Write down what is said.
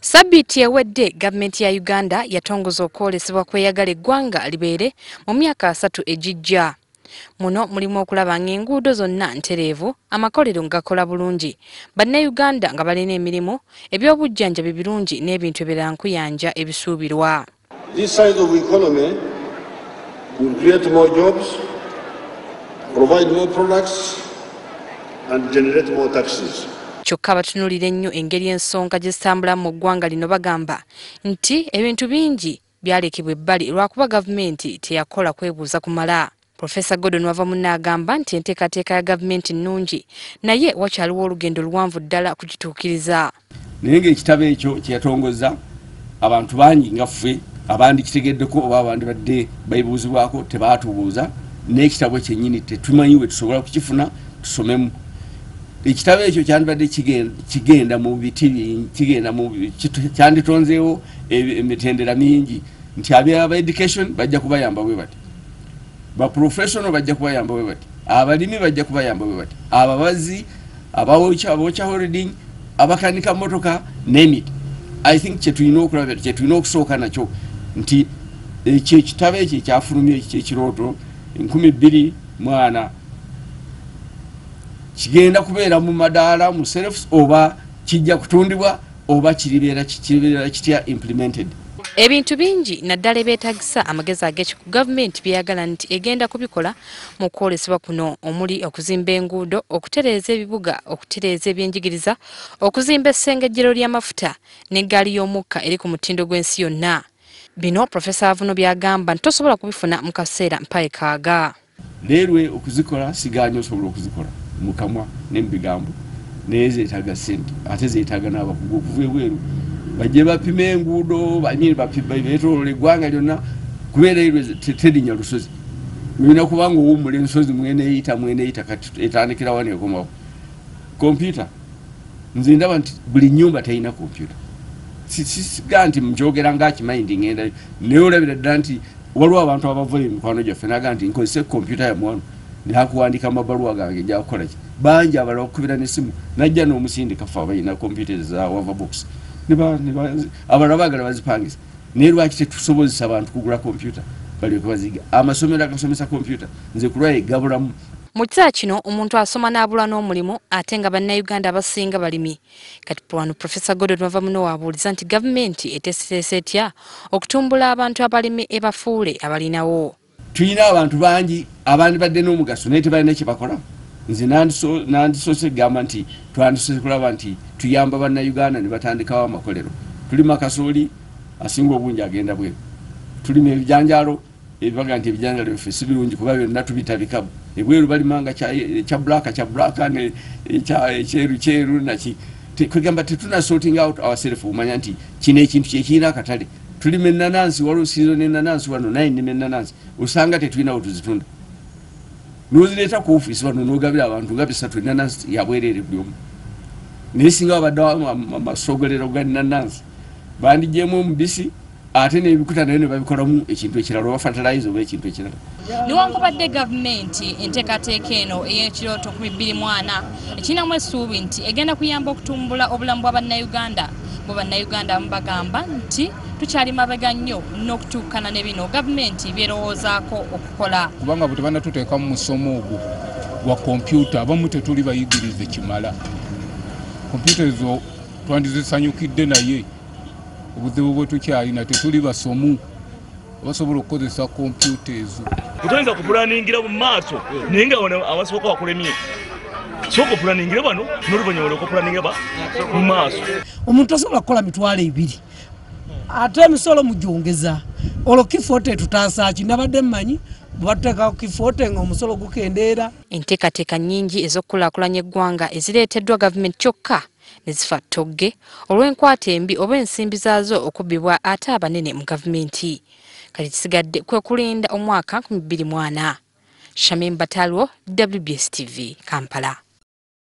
sabbiiti ewedde gavumenti ya uganda yatongoza okwolesebwa kweyagala eggwanga libeere mu myaka asatu egijja. Muno mulimu okulaba ng'enguudo zonna ntereevu amakolero ngakola bulungi. Bannayuganda nga balina emirimu ebyobujjanjabi birungi n'ebintu ebirala nkuyanja ebisuubirwa provide more products and generate more taxes kyokka batunulira ennyo engeri ensonga gye zitambulamu mu ggwanga lino bagamba nti ebintu bingi byalekebwa ebbali lwakuba gavumenti teyakola kwebuuza kumala. Profesa godon wava munne agamba nti enteekateeka ya gavumenti nnungi naye wakyaliwo olugendo luwanvu ddala kugituukiriza. Naye ngaekitabo ekyo kyeyatongoza abantu bangi nga ffe abandi kitegeddeko oba abandi badde bayibuuzibwako tebaatubuuza n'ekitabo kyennyini tetumanyiwe tusobola kukifuna tusomemu ekitabo ekyo kyandibadde kigenda mu biti kigenda kyanditonzeewo emitendera mingi. Nti ababa education bajja kubayamba bwe bati. Baprofessional bajja kubayamba bwe bati. Abalimi bajja kubayamba bwe bati. Ababazi abawokya holding abakanika motoka nemit i think kyetulina okulaba kyetulina okusooka nakyo nti ekyo ekitabo ekyo ekyafulumya ekirooto enkumi bbiri mwana kigenda kubeera mu madaala mu selfs oba kijja kutundibwa oba kiribeera kitya implemented. Ebintu bingi naddala ebyetagisa amagezi ag'ekiku gavumenti byeyagala nti egenda kubikola mu kwolesebwa kuno omuli okuzimba enguudo okutereeza ebibuga okutereeza ebyenjigiriza okuzimba essengejjero ly'amafuta n'eggaali y'omukka eri ku mutindo gw'ensi yonna. Bino profesa avuno byagamba nti tosobola kubifuna mu kaseera mpayekaaga. Leerwe okuzikola siganya osobola okuzikola mukamwa nemubigambo naye zetaaga sente ate zetaaga n'abakugu okuva ebweru bajje bapima enguudo banyini betolola eggwanga lyonna kubeera erwe terinya lusozi. Olina kubanga owummula ensozi mweneyita mweneyita kati etandikira wano ekomawo kompyuta nze ndaba nti buli nyumba terina kompyuta. Sisiga nti nkyogera ngaakimanyi ndi ngenda. Naye olabira ddala nti waliwo abantu abava emikwano gyaffe naga nti nkozese kompyuta yamwano nakuwandika amabaluwa gange jakukolaki bangi abalala okukubira nesimu najja n'omusindika fe abalina kompyuta za wavabox abalala bagala bazipangisa naye lwaki tetusobozesa abantu kugula kompyuta balyoke baziga. Amasomero agasomesa kompyuta nze kulwayo egabulamu mu kiseera kino omuntu asoma n'abulwa n'omulimu ate nga bannayuganda abasinga balimi. Kati wano profesa godon wava muno waabuuliza nti gavumenti eteeseteesa etya okutumbula abantu abalimi ebafuule abalinawo tulina abantu bangi abandibadde n'omugaso naye tebalina kyebakola nze nandisoose kugamba nti twandisoose kulaba nti tuyamba bannayuganda ne batandikawo amakolero. Tulima kasooli asinga obungi agenda bweru. Tulima ebijanjalo ebibaga nti ebijanjalo byaffe si birungi kuba byonna tubitabikamu ebweru balimanga kya bulaka kya bulaka ekyeru kyeru naki kwegamba tetunasorting out ourself omanya nti kino ekintu kyekirina akatale tulima enanansi waliwo sizoni enanansi wano naye nima enanansi osanga tetulinawo tuzitunda nozireeta ku ofiisi wano nogabira abantu nga bisatu enanansi yabwerere buli omu. Naye singa wabaddewo amasogolero ga enanansi bandijemu omubisi ate nebikuta naye nebabikolamu ekintu ekirala oba fatalize oba ekintu ekirala. Niwankubadde gavumenti enteekateeka eno ey'ekirooto 24 ekirinamu essuubi nti egenda kuyamba okutumbula obulamu bwa bannayuganda bwe bannayuganda amu bagamba nti tukyali mabega nnyo n'okutuukana ne bino gavumenti byerowoozaako okukola. Kubanga bwe tebanatuteeka mu musomo ogwo gwa kompyuta abamu tetuli bayigirize kimala. Kompyuta ezo twandizisanyukidde naye obuzibu bwe tukyalina tetuli basomu basobola okukozesa kompyuta ezo. Toyinza kupulaningira mu maaso naye nga wano abasooka wakulemye sooka opulaningire bano noluvanyuma olwoka opulaningira mu maaso omuntu tasobola kukola mitwalo ebiri. Ate emisolo mujongeza olwo kifoote tutaasaki nabadde mmanyi bwebatuteekako kifoote nga omusolo gukendeera. Enteekateeka nnyingi ez'okukulaakulanya eggwanga ezireeteddwa gavumenti kyokka ne zifa ttogge olw'enkwata embi oba ensimbi zaazo okubbibwa ate abanene mu gavumenti. Kati kisigadde kwe kulinda omwaka 2024 shamim batalwo wbs tv kampala